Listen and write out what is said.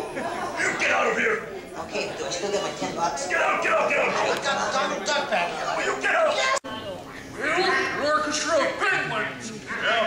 You get out of here. Okay, do I still get my 10 bucks? Get out, get out, get out. I got Donald Duck back here. Will you get out? Yes. Will, Rourke is real big, ladies. Yeah.